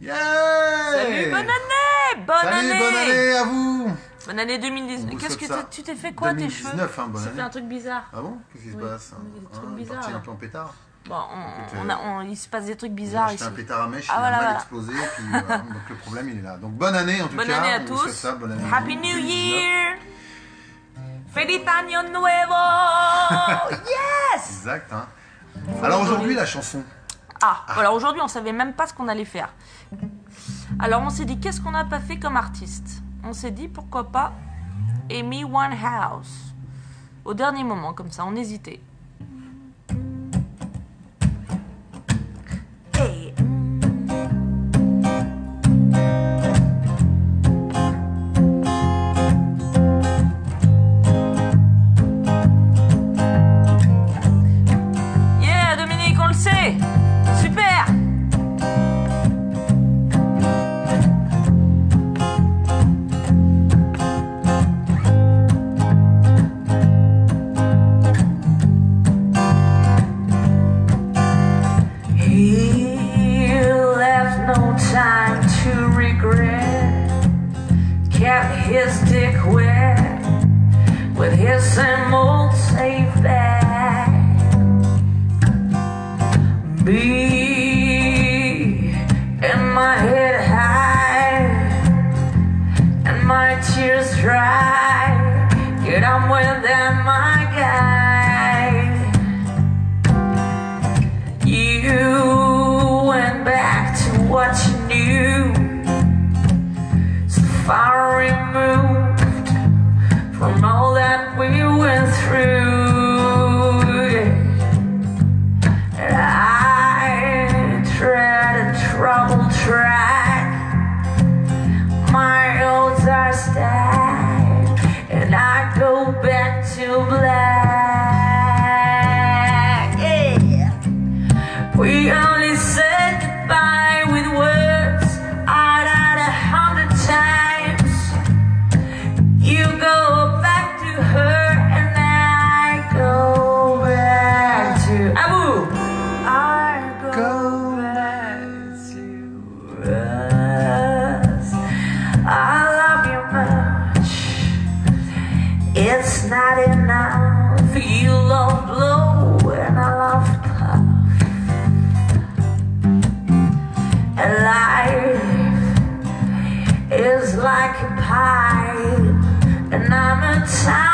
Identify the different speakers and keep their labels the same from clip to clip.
Speaker 1: Yeah
Speaker 2: Salut, bonne année Bonne
Speaker 1: Salut,
Speaker 2: année
Speaker 1: bonne année à vous
Speaker 2: Bonne année
Speaker 1: On
Speaker 2: 2019.
Speaker 1: vous
Speaker 2: Qu'est-ce que tu t'es fait quoi tes cheveux
Speaker 1: 2019, hein, bonne
Speaker 2: Tu t'es fait
Speaker 1: année.
Speaker 2: un truc bizarre.
Speaker 1: Ah bon? Qu'est-ce qui se
Speaker 2: Oui,
Speaker 1: passe?
Speaker 2: oui, des trucs
Speaker 1: Hein,
Speaker 2: bizarres,
Speaker 1: parti un peu en pétard
Speaker 2: Bon, on,
Speaker 1: Écoute,
Speaker 2: on a- on- il se passe des trucs bizarres ici.
Speaker 1: un pétard à mèche,
Speaker 2: Ah,
Speaker 1: il
Speaker 2: voilà,
Speaker 1: a mal
Speaker 2: voilà.
Speaker 1: explosé, puis donc le problème il est là. Donc bonne année en tout
Speaker 2: Bonne
Speaker 1: cas.
Speaker 2: année à
Speaker 1: on vous
Speaker 2: tous.
Speaker 1: souhaite ça, bonne année à
Speaker 2: Happy
Speaker 1: vous,
Speaker 2: New
Speaker 1: 2019.
Speaker 2: Year Feliz Año Nuevo Yes
Speaker 1: Exact. Hein. Alors aujourd'hui la chanson.
Speaker 2: Ah, voilà, aujourd'hui on savait même pas ce qu'on allait faire. Alors on s'est dit qu'est-ce qu'on n'a pas fait comme artiste? On s'est dit pourquoi pas Amy Winehouse. Au dernier moment, comme ça, on hésitait. Be Life is like a pipe, and I'm a tiny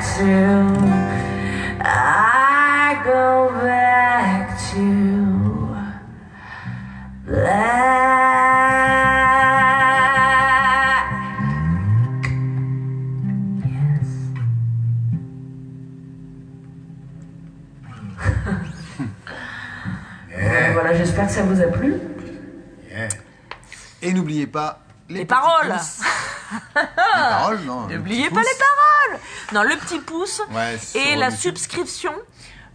Speaker 2: to. I go back to black. Yes.
Speaker 1: Yeah.
Speaker 2: Voilà, j'espère que ça vous a plu.
Speaker 1: Yeah. Et n'oubliez pas les,
Speaker 2: paroles.
Speaker 1: paroles, non. les
Speaker 2: N'oubliez pas les paroles Non, le petit pouce
Speaker 1: Ouais,
Speaker 2: et la
Speaker 1: YouTube.
Speaker 2: subscription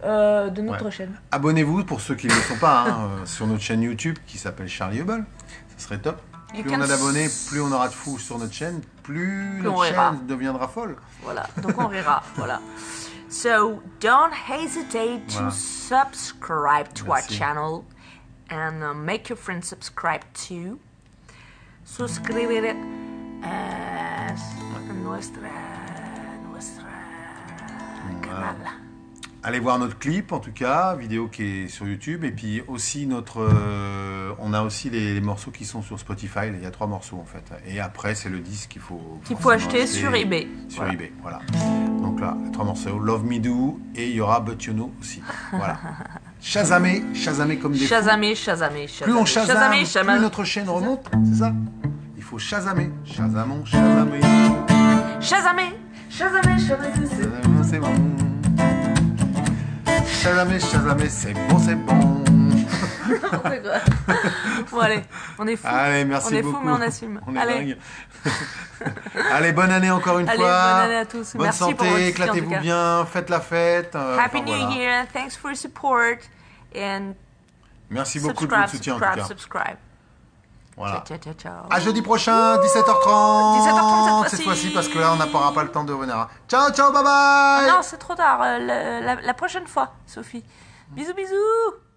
Speaker 2: euh, de notre
Speaker 1: Ouais.
Speaker 2: chaîne.
Speaker 1: Abonnez-vous pour ceux qui ne le sont pas hein, euh, sur notre chaîne YouTube qui s'appelle Charlie Hubble. Ça serait top.
Speaker 2: You
Speaker 1: Plus on a d'abonnés, plus on aura de fous sur notre chaîne, plus,
Speaker 2: Plus
Speaker 1: notre
Speaker 2: rira.
Speaker 1: chaîne deviendra folle.
Speaker 2: Voilà, donc on verra. voilà. So, don't hesitate to
Speaker 1: Voilà.
Speaker 2: subscribe to our
Speaker 1: Merci.
Speaker 2: channel and uh, make your friends subscribe too. Suscribir a nuestra, nuestra canal.
Speaker 1: Allez voir notre clip, en tout cas, vidéo qui est sur YouTube. Et puis aussi, notre, euh, on a aussi les, les morceaux qui sont sur Spotify. Il y a trois morceaux, en fait. Et après, c'est le disque qu'il faut,
Speaker 2: Qu'il faut acheter sur eBay.
Speaker 1: Sur
Speaker 2: Voilà.
Speaker 1: eBay, voilà. Donc là, les trois morceaux. Love Me Do et il y aura But You Know aussi. Voilà. Shazamé, Shazamé comme des.
Speaker 2: Shazamé, Shazamé, Shazamé.
Speaker 1: Plus on Shazam,
Speaker 2: Shazamé,
Speaker 1: plus
Speaker 2: Shazamé.
Speaker 1: notre chaîne remonte, c'est ça Il faut Shazamer. Shazamon, Shazamé.
Speaker 2: Shazamé, Shazamé, Shazamé.
Speaker 1: Shazamé, c'est bon. Shazamé, Shazamé, c'est bon, c'est bon.
Speaker 2: C'est Bon, allez, on est fous.
Speaker 1: Allez, merci
Speaker 2: On est
Speaker 1: beaucoup.
Speaker 2: fous, mais on assume.
Speaker 1: On est
Speaker 2: Allez.
Speaker 1: dingue. Allez, bonne année encore une
Speaker 2: Allez,
Speaker 1: fois.
Speaker 2: bonne année à tous.
Speaker 1: Bonne
Speaker 2: Merci
Speaker 1: santé,
Speaker 2: en
Speaker 1: éclatez-vous bien, faites la fête. euh,
Speaker 2: Happy
Speaker 1: enfin,
Speaker 2: New
Speaker 1: voilà.
Speaker 2: Year, thanks for your support, and
Speaker 1: Merci beaucoup de votre soutien en
Speaker 2: subscribe,
Speaker 1: tout cas.
Speaker 2: subscribe.
Speaker 1: Voilà.
Speaker 2: Ciao, ciao, ciao.
Speaker 1: À jeudi prochain, 17h30.
Speaker 2: 17h30 cette
Speaker 1: Cette
Speaker 2: fois-ci.
Speaker 1: fois-ci, parce que là, on n'aura pas le temps de revenir. Ciao, ciao, bye bye.
Speaker 2: Non, c'est trop tard. euh, la- la- la prochaine fois, Sophie. Bisous, bisous.